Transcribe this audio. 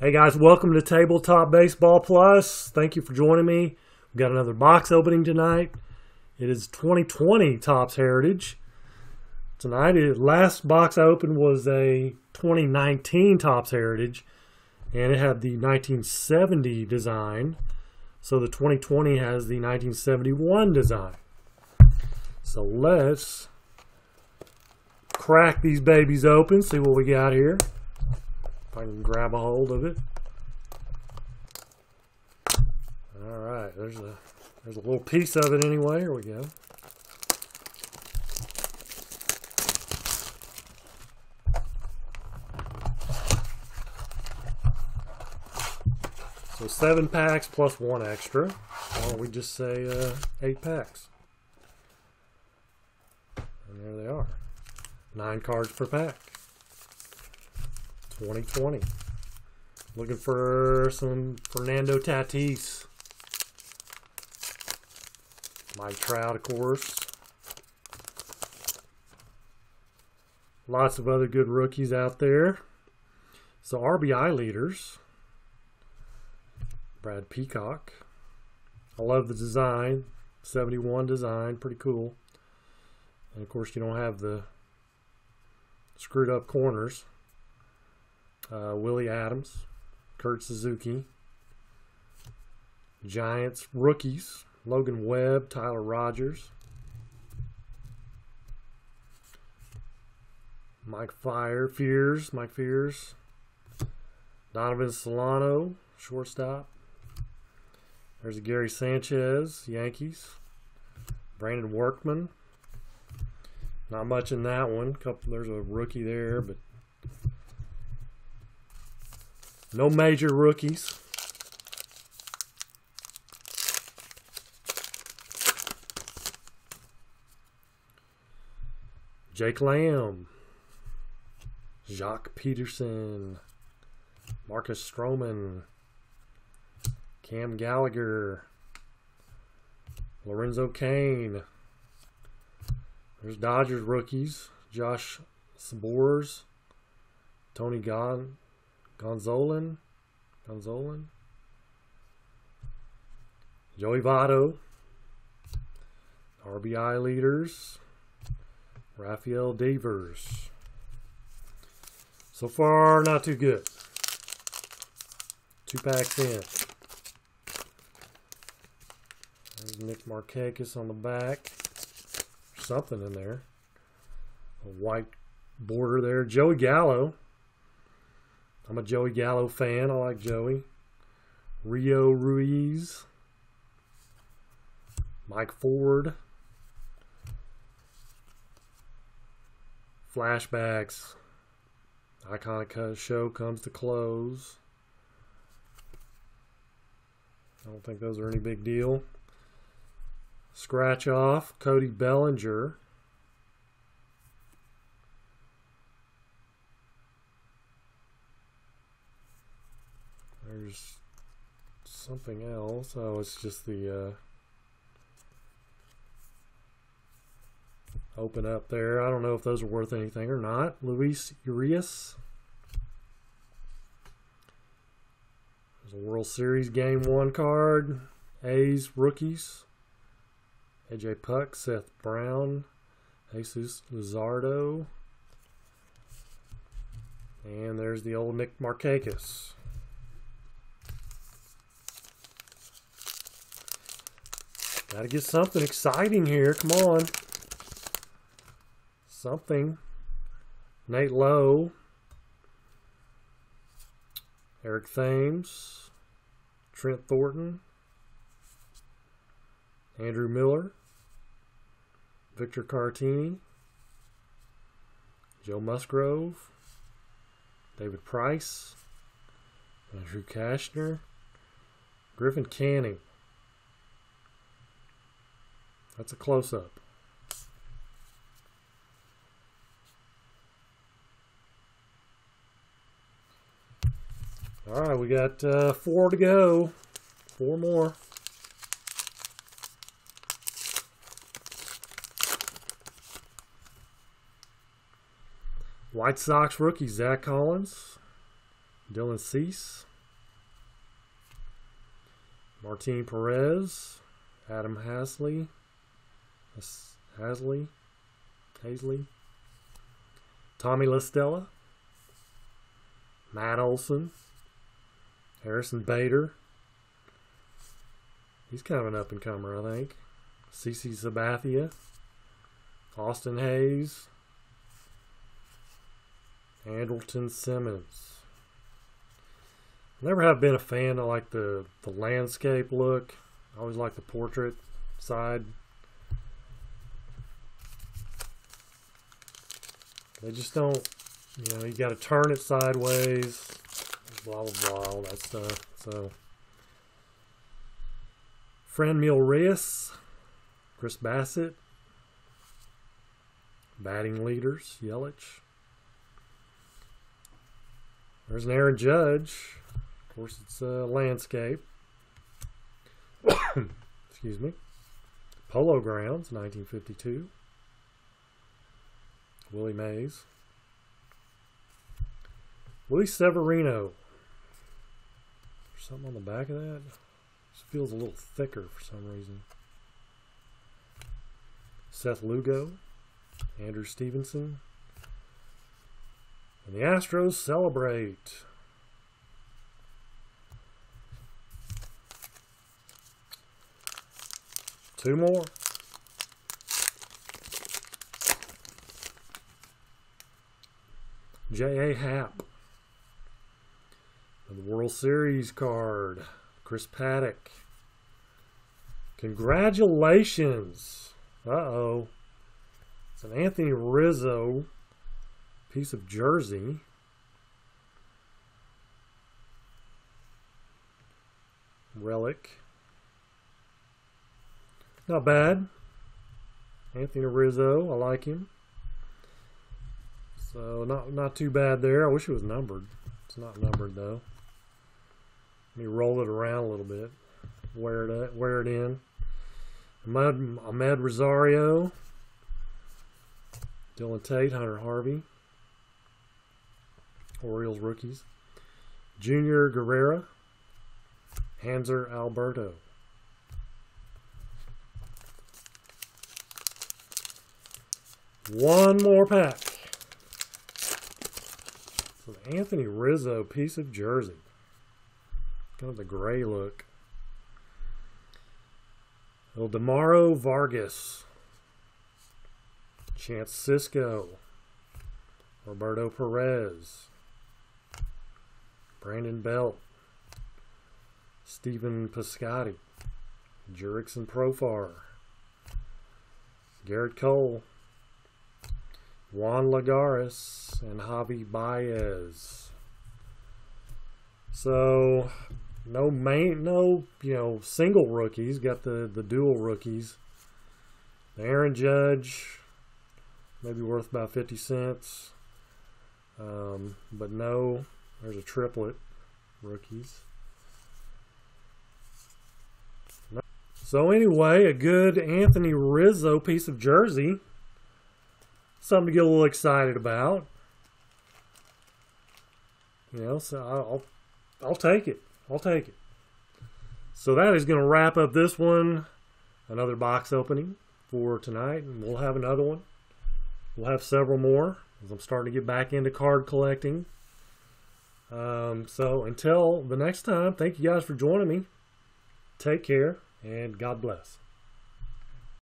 Hey guys, welcome to Tabletop Baseball Plus. Thank you for joining me. We've got another box opening tonight. It is 2020 Topps Heritage. Tonight, it, last box I opened was a 2019 Topps Heritage, and it had the 1970 design. So the 2020 has the 1971 design. So let's crack these babies open, see what we got here. I can grab a hold of it. All right, there's a there's a little piece of it anyway. Here we go. So seven packs plus one extra. Don't we just say uh, eight packs? And there they are. Nine cards per pack. 2020. Looking for some Fernando Tatis. Mike Trout, of course. Lots of other good rookies out there. So RBI leaders. Brad Peacock. I love the design. 71 design. Pretty cool. And of course, you don't have the screwed up corners. Uh, Willy Adames, Kurt Suzuki, Giants rookies, Logan Webb, Tyler Rogers, Mike Fire, Fiers, Mike Fiers, Donovan Solano, shortstop. There's Gary Sanchez, Yankees. Brandon Workman. Not much in that one. Couple there's a rookie there, but no major rookies. Jake Lamb, Jacques Peterson, Marcus Stroman, Cam Gallagher, Lorenzo Cain. There's Dodgers rookies, Josh Sborz, Tony Gon Gonsolin, Gonsolin, Joey Votto, RBI leaders, Rafael Devers. So far, not too good. Two packs in. There's Nick Markakis on the back. Something in there. A white border there. Joey Gallo. I'm a Joey Gallo fan. I like Joey. Rio Ruiz. Mike Ford. Flashbacks. Iconic show comes to close. I don't think those are any big deal. Scratch off Cody Bellinger. There's something else. Oh, it's just the uh, open up there. I don't know if those are worth anything or not. Luis Urias. There's a World Series Game 1 card. A's rookies. AJ Puk, Seth Brown, Jesus Luzardo. And there's the old Nick Markakis. Got to get something exciting here. Come on. Something. Nate Lowe. Eric Thames. Trent Thornton. Andrew Miller. Victor Caratini. Joe Musgrove. David Price. Andrew Cashner. Griffin Canning. That's a close up. All right, we got uh, four to go. Four more. White Sox rookie Zack Collins, Dylan Cease, Martin Perez, Adam Haseley, Haseley, Haseley, Tommy La Stella, Matt Olson, Harrison Bader. He's kind of an up and comer, I think. CC Sabathia, Austin Hays, Andrelton Simmons. Never have been a fan of like the, the landscape look. I always like the portrait side. They just don't, you know, you got to turn it sideways, blah, blah, blah, all that stuff. So, Franmil Reyes, Chris Bassitt, batting leaders, Yelich. There's an Aaron Judge. Of course, it's a landscape. Excuse me. Polo Grounds, 1952. Willie Mays. Luis Severino. There's something on the back of that. This feels a little thicker for some reason. Seth Lugo. Andrew Stevenson. And the Astros celebrate. Two more. J.A. Happ. The World Series card. Chris Paddack. Congratulations. Uh-oh. It's an Anthony Rizzo piece of jersey. Relic. Not bad. Anthony Rizzo, I like him. So not not too bad there. I wish it was numbered. It's not numbered though. Let me roll it around a little bit. Wear it up, wear it in. Ahmed, Amed Rosario. Dylan Tate, Hunter Harvey. Orioles rookies. Junior Guerrera. Hanser Alberto. One more pack. Anthony Rizzo piece of jersey. Kind of the gray look. Ildemaro Vargas. Chance Sisco. Roberto Perez. Brandon Belt. Stephen Piscotty. Jurickson Profar. Gerrit Cole. Juan Lagares and Javi Baez. So no main no you know single rookies got the the dual rookies. Aaron judge maybe worth about 50 cents. Um, but no there's a triplet rookies. So anyway a good anthony rizzo piece of jersey something to get a little excited about you know so i'll i'll take it I'll take it. So that is going to wrap up this one. Another box opening for tonight, and we'll have another one. We'll have several more as I'm starting to get back into card collecting. Um, so until the next time, thank you guys for joining me. Take care, and God bless.